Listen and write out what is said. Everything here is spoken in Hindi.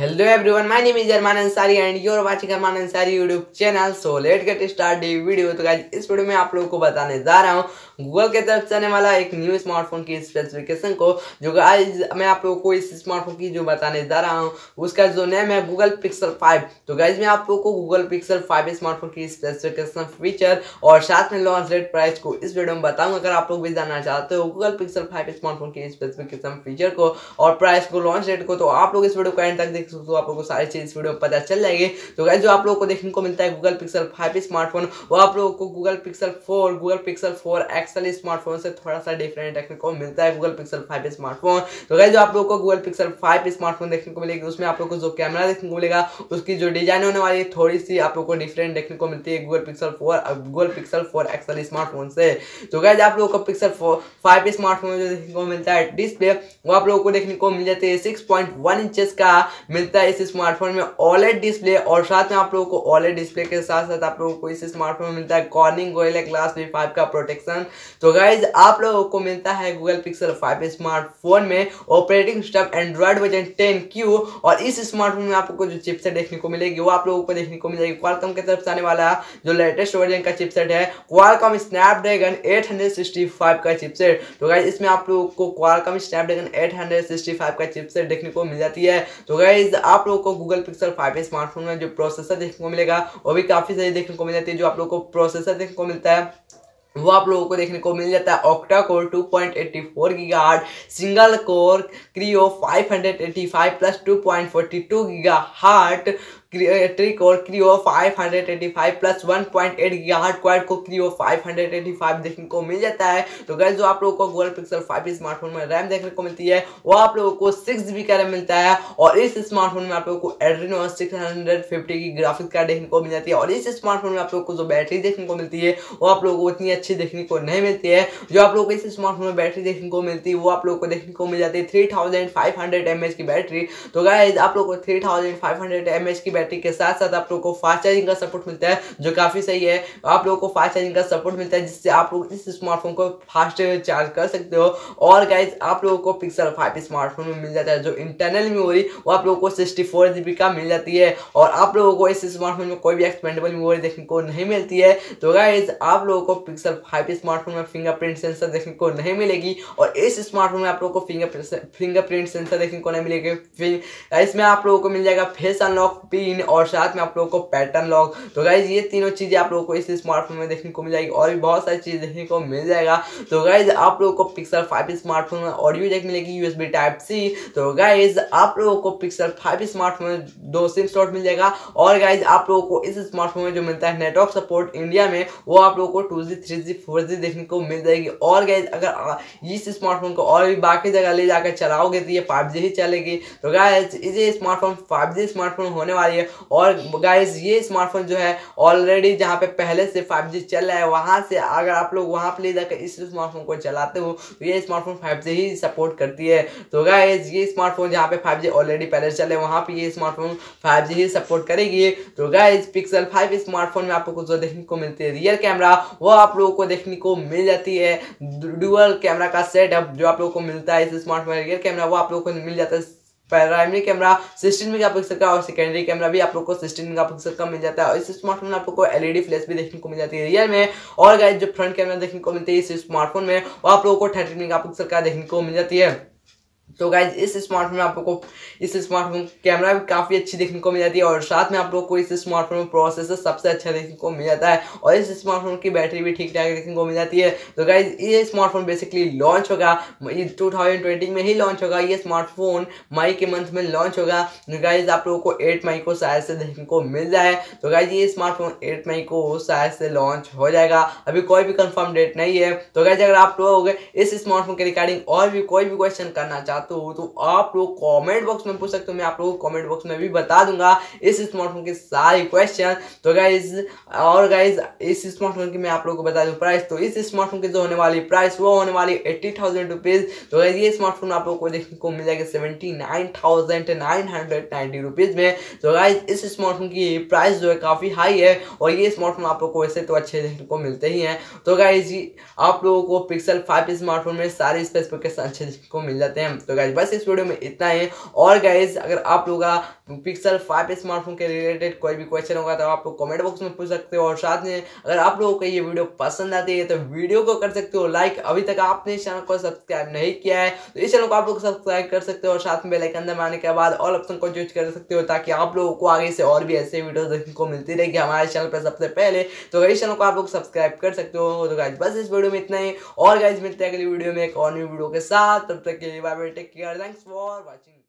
Hello everyone, my name is Arman Ansari and you're watching Arman Ansari YouTube channel. So let's get start the video. तो guys इस वीडियो में आप लोगों को बताने जा रहा हूँ गूगल के तरफ़ से आने वाला एक न्यू स्मार्टफ़ोन की स्पेसिफिकेशन को जो गाइज़ मैं आप लोगों को इस स्मार्टफ़ोन की जो बताने जा रहा हूँ उसका जो नेम है गूगल पिक्सल 5 तो गाइज़ मैं आप लोगों को गूगल पिक्सल 5 स्मार्टफ़ोन की स्पेसिफिकेशन फीचर और साथ में लॉन्च रेट प्राइस को इस वीडियो में बताऊँगा अगर आप लोग भी जानना चाहते हो गूगल पिक्सल फाइव स्मार्टफ़ोन की स्पेसिफिकेशन फीचर को और प्राइस को लॉन्च रेट को तो आप लोग इस वीडियो को एंड तक देख सकते हो आप लोगों को सारी चीज़ वीडियो में पता चल जाएगी। तो गाइज़ जो आप लोगों को देखने को मिलता है गूगल पिक्सल फाइव स्मार्टफ़ोन वो आप लोगों को Google Pixel four Google Pixel four XL smartphone से थोड़ा सा डिफरेंट देखने को मिलता है गूगल पिक्सल फाइव स्मार्टफ़ोन तो गाइज़ जो आप लोगों को गूगल पिक्सल फाइव स्मार्टफ़ोन देखने को मिलेगी, उसमें आप लोग को जो कैमरा देखने को मिलेगा, उसकी जो डिज़ाइन होने वाली है थोड़ी सी आप लोग को डिफरेंट देखने को मिलती है Google Pixel four Google Pixel four XL smartphone से। तो गाइज़ आप लोगों को पिक्सल फाइव स्मार्टफ़ोन जो देखने को मिलता है डिस्प्ले वो आप लोगों को देखने को मिल जाती है सिक्स पॉइंट वन इंचेस का। मिलता है इस स्मार्टफ़ोन में ऑलेड डिस्प्ले और साथ में आप लोगों को ऑलेड डिस्प्ले के साथ साथ आप लोगों को इस स्मार्टफ़ोन में मिलता है Corning gorilla glass V five का प्रोटेक्शन तो गाइज़ आप लोगों को मिलता है गूगल पिक्सल फाइव स्मार्टफ़ोन में operating system Android version ten Q और इस स्मार्टफ़ोन में आपको जो चिपसेट देखने को मिलेगी, वो आप लोगों को देखने को मिलेगी क्वालकॉम की तरफ़ से आने वाला जो लेटेस्ट वर्जन का चिपसेट है क्वालकॉम स्नैपड्रैगन 865 का चिपसेट तो गाइज़ इसमें आप लोगों को क्वालकॉम स्नैपड्रैगन 865 का चिपसेट देखने को मिल जाती है. तो गाइज़ आप लोगों को गूगल पिक्सल फाइव स्मार्टफ़ोन में जो प्रोसेसर देखने को मिलेगा, वो भी काफ़ी सारी देखने को मिल जाती है। जो आप लोगों को प्रोसेसर देखने को मिलता है, वो आप लोगों को देखने को मिल जाता है octa core 2.84 gigahertz single core Kryo 585 plus 2.42 gigahertz tricore Kryo 585 plus 1.8 gigahertz quad core Kryo 585 देखने को मिल जाता है। तो गैस जो आप लोगों को गूगल पिक्सल 5 स्मार्टफ़ोन में रैम देखने को मिलती है, वो आप लोगों को सिक्स जीबी का रैम मिलता है और इस स्मार्टफ़ोन में आप लोगों को एड्रीनो 650 की ग्राफिक्स कार्ड देखने को मिल जाती है और इस स्मार्टफ़ोन में आप लोगों को जो बैटरी देखने को मिलती है, वो आप लोगों को इतनी अच्छी देखने को नहीं मिलती है। जो आप लोगों को इस स्मार्टफ़ोन में बैटरी देखने को मिलती है, वो आप लोगों को देखने को मिल जाती है three thousand five hundred M H की बैटरी तो गाइज़ आप लोगों को three thousand five hundred M H की बैटरी के साथ साथ आप लोगों को फास्ट चार्जिंग का सपोर्ट मिलता है, जो काफ़ी सही है। आप लोगों को फास्ट चार्जिंग का सपोर्ट मिलता है, जिससे आप लोग इस स्मार्टफ़ोन को फास्ट चार्ज कर सकते हो। और गाइज़ आप लोगों को पिक्सल फाइव स्मार्टफ़ोन में मिल जाता है, जो इंटरनल मेमोरी वो आप लोगों को सिक्सटी फोर का मिल जाती है। और आप लोगों को इस स्मार्टफ़ोन में कोई भी एक्सपेंडेबल मेमोरी देखने को नहीं मिलती है। तो गाइज़ आप लोगों को पिक्सल फाइव स्मार्टफ़ोन में फिंगरप्रिंट सेंसर देखने को नहीं मिलेगी। और इस स्मार्टफ़ोन में आप लोगों को फिंगर फिंगरप्रिंट सेंसर देखने को नहीं मिलेगी। इसमें आप लोगों को मिल जाएगा फेस अनलॉक पिन और साथ में आप लोगों को पैटर्न लॉक तो गाइज़ ये तीनों चीज़ें आप लोगों को इस स्मार्टफ़ोन में देखने को मिल जाएगी और भी बहुत सारी चीज़ देखने को मिल जाएगा। तो गाइज़ आप लोगों को पिक्सल फाइव स्मार्टफ़ोन में ऑडियो जैक मिलेगी यूएसबी टाइप सी तो गाइज़ आप लोगों को पिक्सल फाइव स्मार्टफ़ोन में दो सिम स्लॉट मिल जाएगा। और गाइज़ आप लोगों को इस स्मार्टफ़ोन में जो मिलता है नेटवर्क सपोर्ट इंडिया में, वो आप लोगों को two G three G four G देखने को मिल जाएगी। और गाइज़ अगर इस स्मार्टफ़ोन को और भी बाकी जगह ले जाकर चलाओगे तो ये फाइव जी ही चलेगी। तो गाइज़ ये स्मार्टफ़ोन फाइव जी स्मार्टफ़ोन होने वाली और गाइज़ ये स्मार्टफ़ोन जो है ऑलरेडी जहाँ पे पहले से फाइव चल रहा है, वहाँ से अगर आप लोग वहाँ पे ले जाकर इस स्मार्टफ़ोन को चलाते हो तो ये स्मार्टफ़ोन फाइव ही सपोर्ट करती है। तो गाइज़ ये स्मार्टफ़ोन जहाँ पे फाइव ऑलरेडी पहले चल है, वहाँ पे ये स्मार्टफ़ोन फाइव ही सपोर्ट करेगी। तो गाइज़ पिक्सल फाइव स्मार्टफ़ोन में आप लोग को जो देखने को मिलती है रियर कैमरा वो आप लोगों को देखने को मिल जाती है। डुअल कैमरा का सेटअप जो आप लोगों को मिलता है इस स्मार्टफ़ोन रियर कैमरा वो आप लोगों को मिल जाता है primary camera, sixteen mega pixel का और सेकेंडरी कैमरा भी आप लोग को सिक्सटीन मेगा पिक्सल का मिल जाता है। और इस स्मार्टफ़ोन में आप लोग को एलईडी फ्लैश भी देखने को मिल जाती है रियल में। और गाइस जो फ्रंट कैमरा देखने को मिलती है इस स्मार्टफ़ोन में, वो आप लोगों को थर्टीन मेगापिक्सल का देखने को मिल जाती है। तो गाइज़ इस स्मार्टफ़ोन में आप लोग को इस स्मार्टफ़ोन कैमरा भी काफ़ी अच्छी देखने को मिल जाती है और साथ में आप लोग को इस स्मार्टफ़ोन में प्रोसेसर सबसे अच्छा देखने को मिल जाता है और इस स्मार्टफ़ोन की बैटरी भी ठीक ठाक देखने को मिल जाती है। तो गाइज़ ये स्मार्टफ़ोन बेसिकली लॉन्च होगा टू में ही लॉन्च होगा, ये स्मार्टफ़ोन मई के मंथ में लॉन्च होगा। गाइज़ आप लोगों को एट मई को शायद से देखने को मिल जाए। तो गाइज़ ये स्मार्टफ़ोन एट मई को शायद से लॉन्च हो जाएगा। अभी कोई भी कंफर्म डेट नहीं है। तो गाइज़ अगर आप लोग इस स्मार्टफ़ोन के रिगार्डिंग और भी कोई भी क्वेश्चन करना चाहते हो तो आप लोग कमेंट बॉक्स में पूछ सकते हो। मैं आप लोगों को कमेंट बॉक्स में भी बता दूँगा इस स्मार्टफ़ोन के सारे क्वेश्चन तो गाइज़ और गाइज़ इस स्मार्टफ़ोन की मैं आप लोगों को बता दूँ प्राइस तो इस स्मार्टफ़ोन की जो होने वाली प्राइस वो होने वाली एट्टी थाउज़ेंड तो गाइज़ ये स्मार्टफ़ोन आप लोगों को देखने को मिल जाएगा सेवेंटी में। तो गाइज़ इस स्मार्टफ़ोन की प्राइस जो है काफ़ी हाई है और ये स्मार्टफ़ोन आप लोग को वैसे तो अच्छे देखने को मिलते ही हैं। तो गाइज़ आप लोगों को पिक्सल फाइव स्मार्टफ़ोन में सारे स्पेसिफिकेशन अच्छे देखने को मिल जाते हैं। तो गाइज़ बस इस वीडियो में इतना ही। और गाइज़ अगर आप लोग पिक्सल फाइव स्मार्टफ़ोन के रिलेटेड कोई भी क्वेश्चन होगा तो आप लोग कमेंट बॉक्स में पूछ सकते हो। और साथ में, अगर आप लोगों को ये वीडियो पसंद आती है तो वीडियो को कर सकते हो। लाइक अभी तक आपने इस चैनल को सब्सक्राइब नहीं किया है तो इस चैनल को आप लोग सब्सक्राइब कर सकते हो। और साथ में बेलाइकन दबाने के बाद ऑल ऑप्शन को चूज़ कर सकते हो, ताकि आप लोगों को आगे से और भी ऐसे वीडियो देखने को मिलती रहेगी हमारे चैनल पर सबसे पहले। तो इस चैनल को आप लोग सब्सक्राइब कर सकते हो तो गाइज़ बस इस वीडियो में इतना ही। और गाइज़ मिलते हैं अगली वीडियो में एक और न्यू वीडियो के साथ। तब तक के लिए bye take care. Thanks for watching.